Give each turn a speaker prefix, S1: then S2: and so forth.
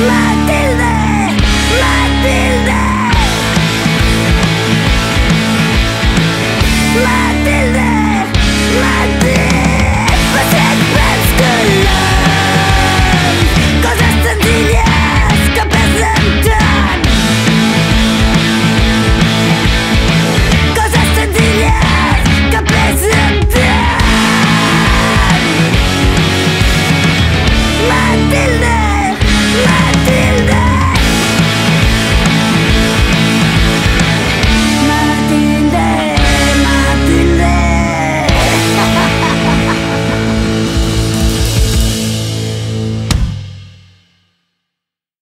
S1: Let